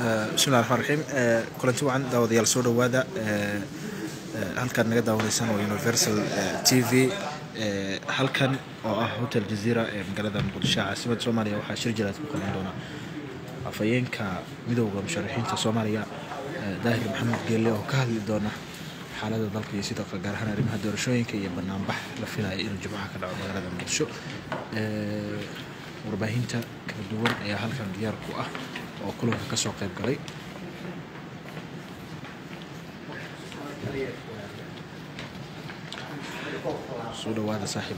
bismillahi raxmaan raxiim kulanti wacan daawadayaal soo dhowaada. Halkaan naga daawanaysaan waa universal t v. Halkan oo ah hotel jazeera ee magaalada muqdisho caasimadda soomaaliya. Waxaa shir jiraad ku qaban doona afhayeenka midowda musharaxiinta soomaaliya daahir maxamed geelle oo ka hadli doona xaalada dalka iyo sidoo kale gaar ahaan arrimaha doorashooyinka iyo banaanbax la filaya inuu jimcaha ka dhaco magaalada muqdisho. Warbaahinta kala duwan ayaa halkan diyaar ku ah وكلهم كشوا قيب قري سودا وهذا صاحب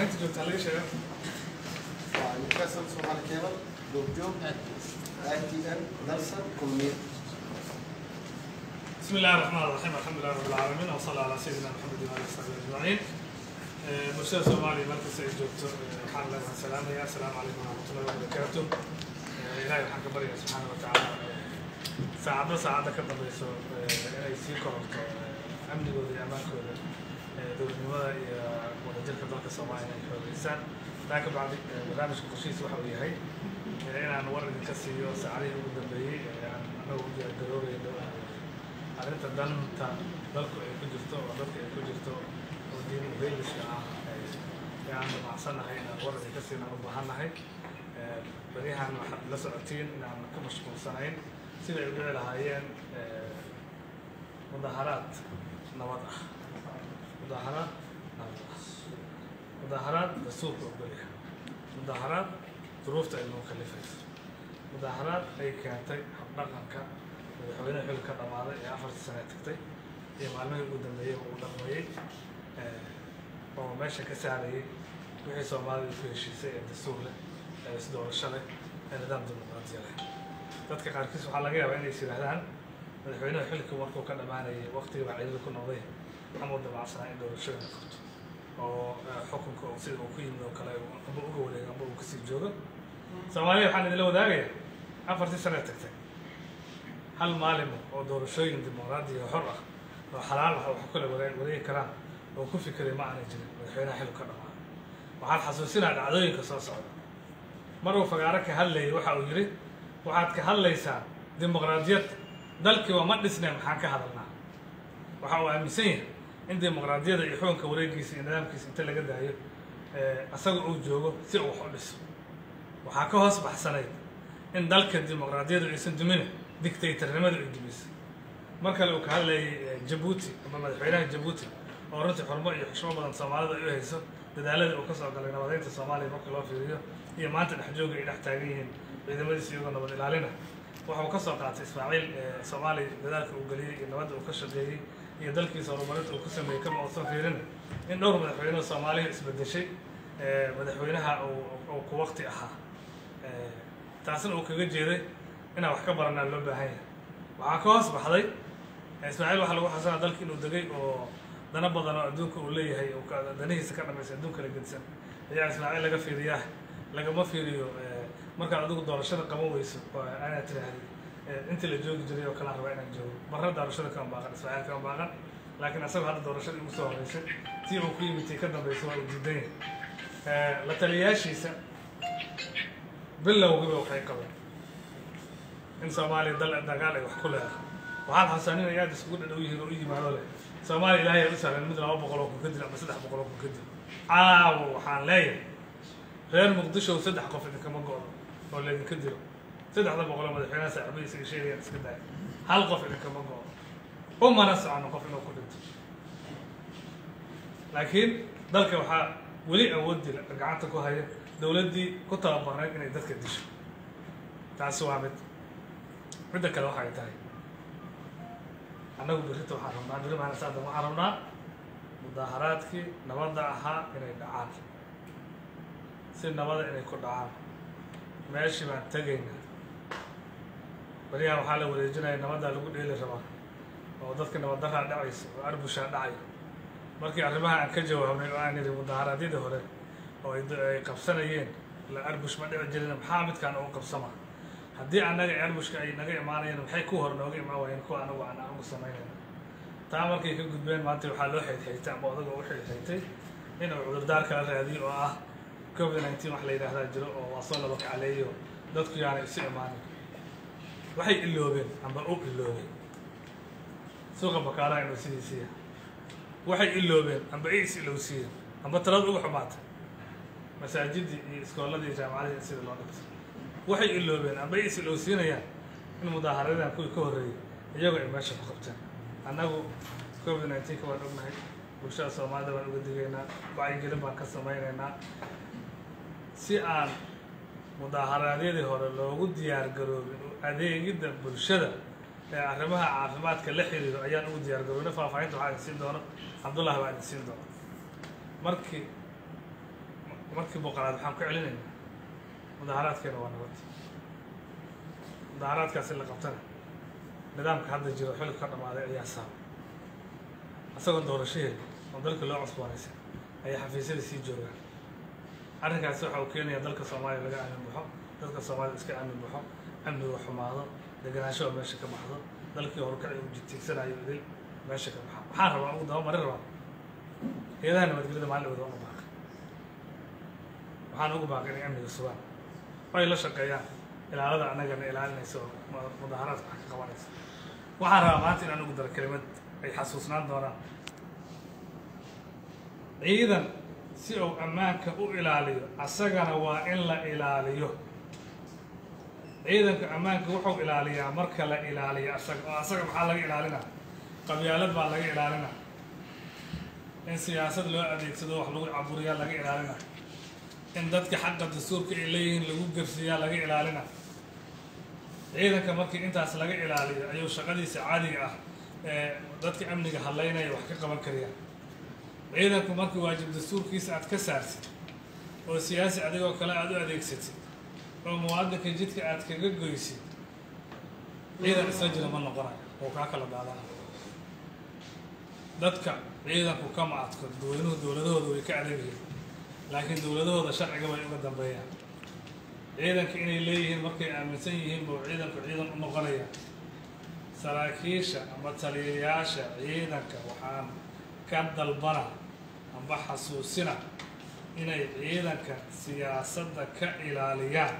بسم الله الرحمن الرحيم الحمد لله رب العالمين وصلى على سيدنا محمد وعلى اله اجمعين. مستشفى صومالي مركز سيد دكتور حمد بن سلامة السلام عليكم ورحمة الله وبركاته. إلهي الحمد بريا سبحانه وتعالى. ساعدنا ساعدنا كبر يسوع إلهي سيكون أمني وذي ah ah mudaharaad nabad ah mudaharaad dastuurka ogolyahay mudaharaad duruufta ay noo kalifayso mudaharaad ay keentay habdhaqanka madaxweynaha xilli ka dhamaaday ee afartii sane tagtay iyo maalmihii ugu dambeeyey uu dhaqmayey oo meesha ka saarayay wixii soomaalida ku heshiisay ee dastuur leh ee isdoorasho leh ee nidaam dimuqraadiya leh dadka qaarkiis waxaa laga yaabaa inay is yidhaahdaan madaxweynaha xilka markuu ka dhammaanayay waqtiga baa ciidada ku noqday ama u damacsanaa in doorashooyin furto oo xukunka sida uu ku yimid oo kale amba uga wareego amba uu ka sii joogo. Soomaaliya waxaan idinla wadaagaya afartii sane tagtay. Hal maalin oo doorashooyin dimuqraadiya xor ah oo xalaal ah wax kale wareegi karaan oo ku fikiray ma aanay jirin madaxweynaha xilku ka dhamaa waxaan xasuusinaa dhacdooyinka soo socda. Maruu fagaaro ka hadlayay waxa uu yidhi waxaad ka hadlaysaa dimuqraadiyad. Dalkiiba ma dhisneen maxaan ka hadalnaa. Waxa uu aaminsan yahay in dimuqraadiyada iyo xukunka wareegiisa iyo nidaamkiisa inta laga daayo asaga uu joogo si uu wax u dhiso waxaa ka hoos baxsanayd in dalka dimuqraadiyadu aysan dumina dictatornimada ay dumisay. Mar kale uu ka hadlayay jabuuti ama madaxweynaha jabuuti oo runtii xurmo iyo xushmo badan soomaalida ay u hayso dadaalada uu ka soo galay nabadeynta soomaaliya marka loo fiiriyo iyo maanta dhex jooga ay dhex taagan yihiin ciidamadiisa iyagoo nabad ilaalina waxa uu ka soo qaatay ismaaciil soomaaliya dadaalka uu geliyey iyo nabadda uu ka shaqeeyey iyo dalkiisa horumarinta uu ku sameeyey kama uusan fiirin in dhowr madaxweyne soomaaliya isbedeshay madaxweynaha uu ku waqti ahaa. Taasina uu kaga jeeday inaan wax ka baranaa loo baahan yahay. Waxaa ka hoos baxday ismaaciil waxaa lagu xasanaa dalka inuu degay oo dana badan oo adduunka uu leeyahay danihiisa ka dhamaysay adduunka la gedisan. Ayaa ismaaciil laga fiiriyaa lagama fiiriyo markaad adigu doorashada qaban weyso anaad tiraahdi intii la joogi jiray oo kala rabaa inaan joogo. Barra doorashada kama baaqan ismaaciil kama baaqan laakiin asaga hadda doorashadii ugu soo horeysay tii uu ku yimid tii ka dambeysay waa uu diidan yahay la taliyayaashiisa bilowgiiba waxay qabeen. In soomaaliya dal dagaal ay wax ku leedahay. Waxaan xasanin ay aada iskugu dhadhow yihiin oo u yimaado leh. Soomaaliya ilaahay ay u sahlan mid laba boqol oo kun ka dil ama saddex boqol oo kun ka dil caawo waxaan leeyahay. Reer muqdisho saddex qof idinkama go-do oo laydinka dilo saddexda boqol oo madaxweynaha saaxiibadiisa ay sheegayaan iska daaya hal qof idinkama go-do umana socono qof inuu ku dhinto laakiin dalka waxaa weli awoodi gacanta ku haya dowladdii ku tababarnayd inay dadka disho. Taasi waa mid. Midda kale waxay tahay. Annagu berrita waxaan rabnaa berri maana saadan waxaan rabnaa mudaaharaadkii nabadda ahaa inay dhacaan. Si nabada inay ku dhacaan meeshii baan tegaynaa baryahan waxaa la wareejinaya nabaddaa lagu dheeli rabaa oo dadka nabaddaraa dhacaysa oo arbushaa dhacaya markii arrimaha aan ka jawaabnay oo aan idhi mudaharaadyadii hore oo ay qabsanayeen la arbush ma dhici jirin maxaa midkaan ugu qabsama? Haddii annaga arbushka ay naga imaanayeen maxay ku hor nooga imaan waayeen kuwa anagu aan ugu samaynayna taa markay ka gudbeen maanta waxaa loo xeydxeytay ama odaga u xeydxeytay inuu cudurdaar kala raadiyo oo ah covid nineteen wax la yidhaahdaa jiro oo waa soo laba kacaleeyo dadku yaanay isu imaanin waxay iloobeen amba u iloobeen? Suuqa bakaalaha inuu sidiisiiya waxay iloobeen amba is ilowsiiyeen amba talada uga xumaatay masaajidii iyo iskooladii jaamacadii in sida loo dhigto waxay iloobeen amba is ilowsiinayaan in mudaaharadan kuwii ka horreeyey iyagoo ay meesha ku qabteen. Annagu covid nineteenka waan ognahay. Bulshada soomaalida baan uga digaynaa. Wacyigelin baan ka samaynaynaa. Si aan mudaaharaadyadii hore loogu diyaar garoobin u adeegidda bulshada ee arrimaha caafimaadka la xiriiro ayaan ugu diyaar garoobina faahfaahinta waxaa idin siin doono cabdullahi baa idin siin doona. Markii markii boqolaad waxaan ku celinaynaa mudaaharaadkeena waa nabad. Mudaaharaadkaasi la qabtana nidaamka hadda jiro xilka ka dhamaaday ayaa saaba isagoon doorashaheeda oo dalka loo cusboonaysa ayaa xafiisyada sii joogaan. Arrinkaasi waxa uu keenayaa dalka soomaaliya laga aamin baxo dadka soomaalida iska aamin baxo amniga xumaado degenaansho oo meesha ka baxdo dalkii horukacay uu jitiigsanayo idil meesha ka baxa waxaan rabaa ugu daba marin rabaa. Hay'adaha nabadgelyada maalin wada uga baaqay waxaan ugu baaqay inay amniga sugaan ay la shaqeeyaan. Ilaalada annagana ilaalinaysa oo mu- mudaaharaadka wax ka qabanaysa waxaan rabaa maanta inaan ugu daro kelimad ay xasuusnaan doonaan. Ciidan si uu ammaanka u ilaaliyo asagana waa in la ilaaliyo ciidanka ammaanka wuxuu ilaaliyaa marka la ilaaliyo asaga oo asaga maxaa laga ilaalinaa? Qabyaalad baa laga ilaalinaa. In siyaasad loo adeegsado wax lagu caburiyaa laga ilaalinaa. In dadka xaqa dastuurka ay leeyihiin lagu gersiyaa laga ilaalinaa. Ciidanka markii intaas laga ilaaliyo ayuu shaqadiisa caadiga ah ee dadka amniga hadlaynaya wax ka qaban kariyaan ciidanku markii waajib dastuurkiisa aad ka saartid oo siyaasi adigoo kale aada u adeegsatid oo muwaadinka jidka aad kaga goysid. Ciidan isla jira ma noqonayo oo kaa kala daadana dadka ciidanku kama adko dadweynuhu dowladahooda way ka adag yihiin. Laakiin dowladahooda sharciga way uga dambeeyaan. Ciidanka inay leeyihiin markay aaminsan yihiin buu ciidanku ciidan u noqonaya saraakiisha ama taliyayaasha ciidanka waxaan ka dalbana amba xasuusina inay ciidanka siyaasadda ka ilaaliyaan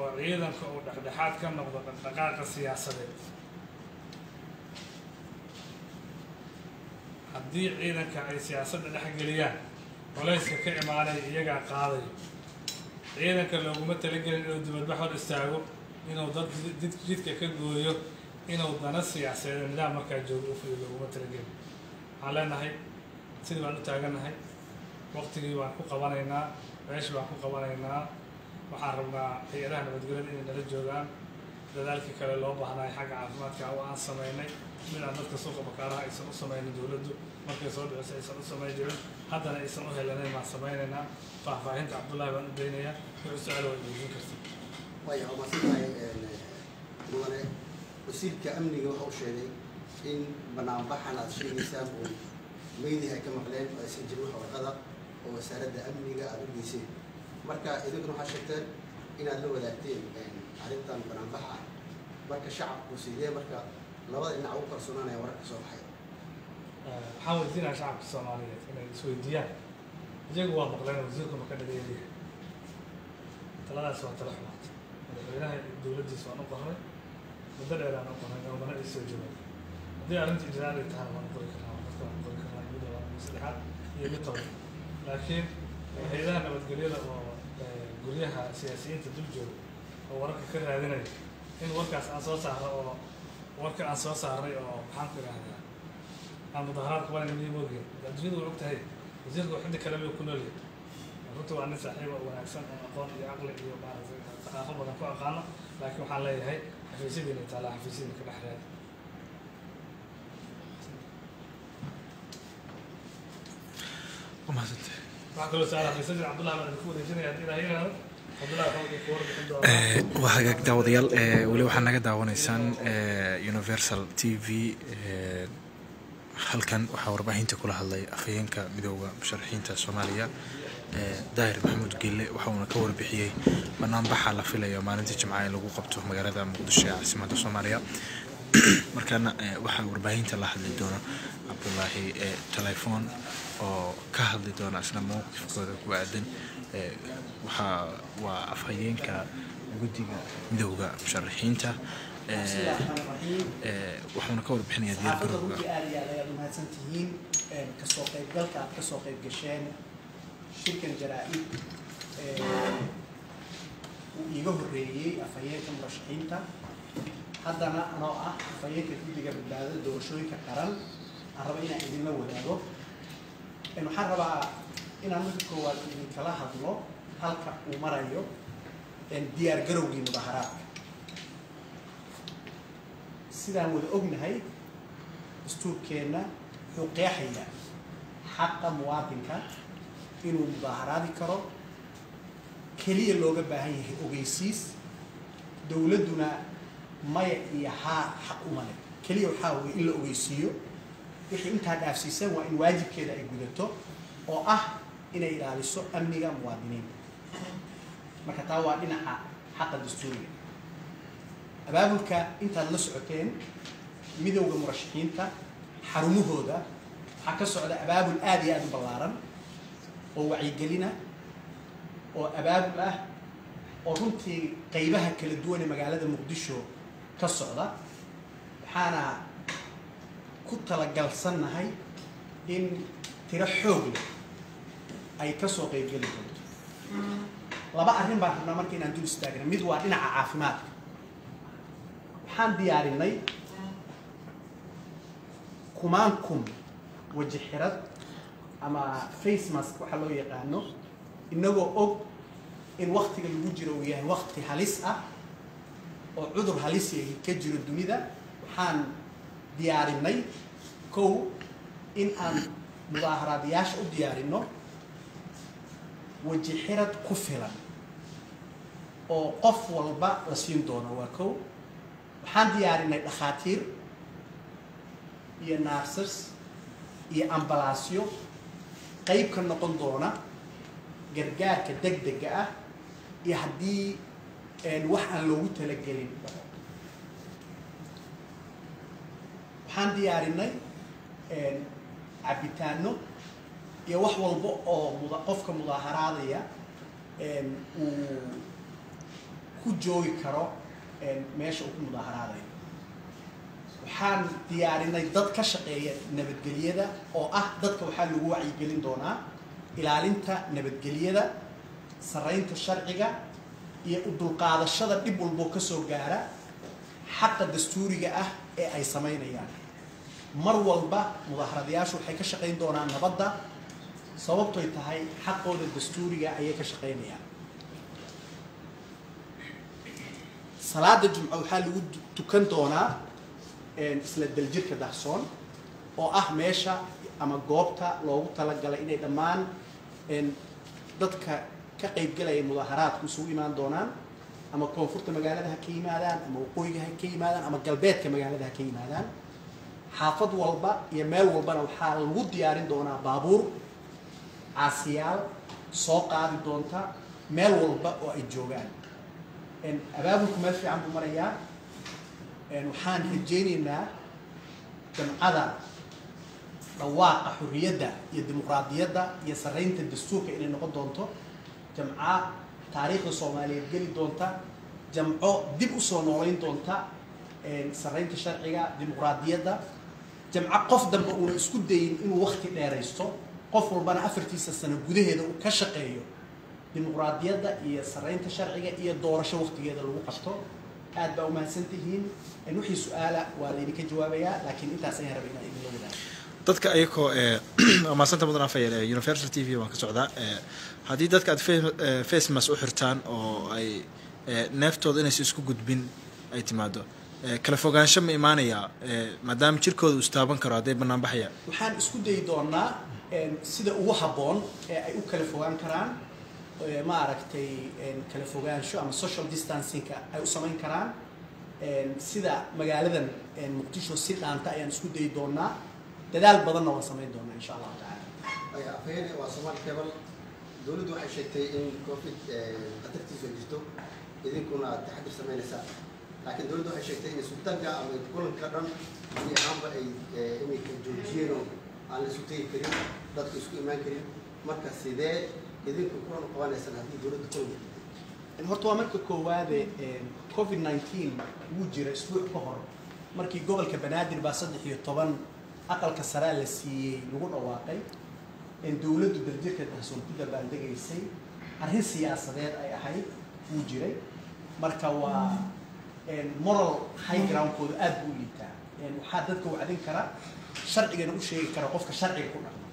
oo ciidanka uu dhexdhexaad ka noqdo dhaqdhaqaaqa siyaasadeed. Haddii ciidanka ay siyaasadda dhexgeliyaan culayska ka imaanaya iyagaa qaadayo. Ciidanka looguma talagelin inuu dibadbax hor istaago inuu dad jidka ka gooyo inuu dana siyaasadeed nidaam markaa joogo u looguma talagelin. Waxaan leenahay? Sidii baan u taagannahay waqtigii baan ku qabanaynaa meeshii baan ku qabanaynaa. Waxaan rabnaa hay'adaha nabadgelyada inay nala joogaan. Dadaalkii kale loo baahnaay xagga caafimaadka oo aan samaynay. Mid aan dadka suuqa bakaaraha aysan u samaynin dowladdu. Markay soo dhiciso aysan u samayn jirin. Haddana aysan u helanayn baan samaynaynaa. Faahfaahinta cabdullaahi baan u daynayaa wuxuu su'aal way weydiin karta waayo waa masantahay mudane wasiirka amniga waxa uu sheegay in banaanbaxan aad sheegaysaan oo meydih ay ka maqleen oo aysan jirin wax oo wasaaradda amniga aada u geyseen. Marka idinkuna waxaa sheegteen inaad la wadaagteen arrintan banaanbaxa marka shacabku sidee marka labada dhinac ugu kalsoonaanaya wararka soo baxay? Waxaan weydiinaya shacabka soomaaliyeed inay isweydiiyaan iyagu waa maqleen wasiirku ma ka dhagaynayahay taladaas waa tala xumaata madaxweynaha iyo dowladdiisa waan u qornay. Muddo dheer aan u qornay oomana ay soo joogay haddii arrinta ijraal ay tahana waan qori karnaa dadka waan qori karnaa. Mid saddexaad iyo mid toban laakiin hay'adaha nabadgelyada oo eh, guryaha siyaasiyiinta dul jooga oo wararka ka raadinaya in warkaas aan soo saarno oo warka aan soo saarnay oo maxaan ku idhahdaa aan mudaharaad qabanayna miyay moogeen adduunyadu way og tahay wasiirka xiddi kale miyuu ku nool yahay? Runtii waa nin saaxiiba wanaagsan oo aqoon iyo caqli iyo maaragtay thaqaafo badan ku aqaano. Laakiin waxaan leeyahay xafiisyadiina taala xafiisyadiina ka dhex waa hagaag daawadayaal ee, weli waxaa naga daawanaysaan ee, universal t v ee, halkan waxaa warbaahinta kula hadlay afhayeenka midooda musharaxiinta soomaaliya daahir maxamuud gelle waxauna ka warbixiyey. Banaanbaxa la filayo maalinta jimcaha in lagu qabto magaalada muqdisho ee caasimadda soomaaliya markaana waxaa warbaahinta la hadli doona cabdulaahi telefoon oo ka hadli doona isna mowqifkooda ku aadan waxaa waa afhayeenka guddiga midooda musharaxiinta waxauna ka warbixinayaa diyaar garowga. Aad iyo aad ayaad umahadsan tihiin ka soo horreeyey afhayeenka murashaxiinta haddana anoo ah afhayeenka guddiga badbaadada doorashooyinka qaran aan raba inaan idinla wadaago. Waxaan rabaa inaan marka koowaad idinkala hadlo halka uu marayo diyaar garowgii mudaharaadka sidaan wada ognahay dastuurkeenna wuxuu qeexayaa xaqa muwaadinka inuu mudaaharaadi karo. Keliya looga baahan yahay ogeysiis. Dowladduna maya iyo haa xaq uma leh. Keliya waxaa weye in la ogeysiiyo wixii intaa dhaafsiisan waa in waajibkeeda ay gudato oo ah inay ilaaliso amniga muwaadiniinta. Marka taa waa dhinaca xaqa dastuuriga abaabulka intaad la socoteen midowda murashaxiinta xarumahooda waxaa ka socda abaabul aada iyo aada u ballaaran oo wacyigelina oo abaabul ah oo runtii qeybaha kala duwan ee magaalada muqdisho ka socda waxaana ku talagalsannahay in tiro xoog leh ay ka soo qeybgeli doonto. Laba arrin baan rabnaa marka inaan dul istaagna mid waa dhinaca caafimaadka. Waxaan diyaarinay kumaan kun waji xirad ama face mask waxaa loo yaqaano inagoo og in waktiga lagu jiro uu yahay wakti halis ah oo cudur halisi ka jiro dunida waxaan diyaarinay kow in aan mudaaharaadayaasha u diyaarino waji xirad ku filan oo qof walba la siin doono waa kow. Waxaan diyaarinay dhakhaatiir iyo narsers iyo ambalaasyo qeyb ka noqon doona gargaarka deg dega ah iyo haddii wax aan loogu talagelin. Waxaan diyaarinay cabitaano iyo wax walba oo qofka mudaaharaadaya uu ku joogi karo meesha uu ku mudaaharaadayo waxaan diyaarinay dad ka shaqeeya nabadgelyada oo ah dadka waxaa lagu wacyigelin doonaa ilaalinta nabadgelyada saraynta sharciga iyo u dulqaadashada dhib walboo ka soo gaara xaqa dastuuriga ah ee ay samaynayaan. Mar walba mudaharadayaashu waxay ka shaqayn doonaan nabadda sababtoy tahay xaqooda dastuuriga ayay ka shaqaynayaan. Salaada jumco waxaa lagu tukan doonaa isla daljirka dahsoon oo ah meesha ama goobta loogu talagalay inay dhammaan dadka ka qaybgalaya mudaaharaadku isugu imaan doonaan ama koonfurta magaalada ha ka yimaadaan ama waqooyiga ha ka yimaadaan ama galbeedka magaalada ha ka yimaadaan xaafad walba iyo meel walbana waxaa lagu diyaarin doonaa baabuur caasiyaal soo qaadi doonta meel walba oo ay joogaan. Abaabulku meel fiican buu marayaa. Waxaan rajaynaynaa jamcada dhawaaqa xurriyadda iyo dimuqraadiyadda iyo saraynta dastuurka inay noqon doonto jamca taariikhda soomaaliyeed geli doonta jamco dib u soo noolayn doonta saraynta sharciga dimuqraadiyadda. Jamco qof dambe uuna isku dayin inuu wakti dheeraysto qof walbana afartiisa sano gudaheeda uu ka shaqeeyo dimuqraadiyadda iyo saraynta sharciga iyo doorasho waktigeeda lagu qabto. Aad baa umahadsan tihiin wixii su'aala waa laydinka jawaabayaa laakiin intaas ayaan rabay inaan idinla wadaago dadka ayagoo maasanta mudan afayar universal t v waan ka socdaa haddii dadka aad facemas u xirtaan oo ay neeftooda inaysa isku gudbin ay timaado kala fogaansho ma imaanayaa maadaama jirkooda uu istaaban karo hadday bannaan baxaya. Waxaan isku dayi doonaa sida ugu habboon ee ay u kala fogaan karaan ma aragtay kala fogaansho ama social distancingka ay u samayn karaan sida magaaladan muqdisho si dhaanta ayaan isku dayi doonaa dadaal badanna waan samayn doonaa insha allahu tacaala afhayeen waa Soomaali Cable dawladdu waxay sheegtay in covid khatartiisu ay jirto idinkuna aad taxadir samaynaysaa laakiin dawladdu waxay sheegtay in isutaga ama kulanka dhan iyo ahaanba ay iminka joojiyeen oo aan la isu tegi karin dadku isku imaan karin. Marka sidee idinku kulan qabanaysaan haddii dawladdu kulan horta waa marka koowaade covid 19 wuu jira isbuuc ka hor. Markii gobolka banaadir baa saddex iyo toban aqalka saraa la siiyey lagu dhawaaqay in dowladdu daljirka dahsoon ku dabaaldegaysay arrin siyaasadeed ay ahayd wuu jiray. Marka waa moral high groundkooda aad buu liitaa waxaa dadka wacdin kara sharcigana u sheegi kara qofka sharciga ku dhaqma.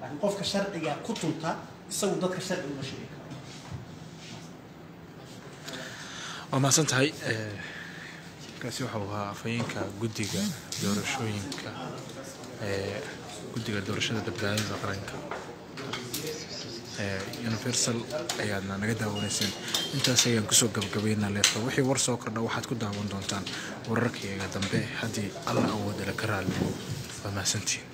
Laakiin qofka sharciga ku tunta isagu dadka sharciga uma sheegi karo. Waa mahadsan tahay kaasi waxa uu ahaa afhayeenka guddiga doorashooyinka ee guddiga doorashada badbaadada qaranka. Universal ayaadna naga daawanayseen intaas ayaan ku soo gabagabaynaa leefka wixii war soo kordha waxaad ku daawan doontaan wararkayga dambe haddii alla awoodala ka raali waa mahadsantiin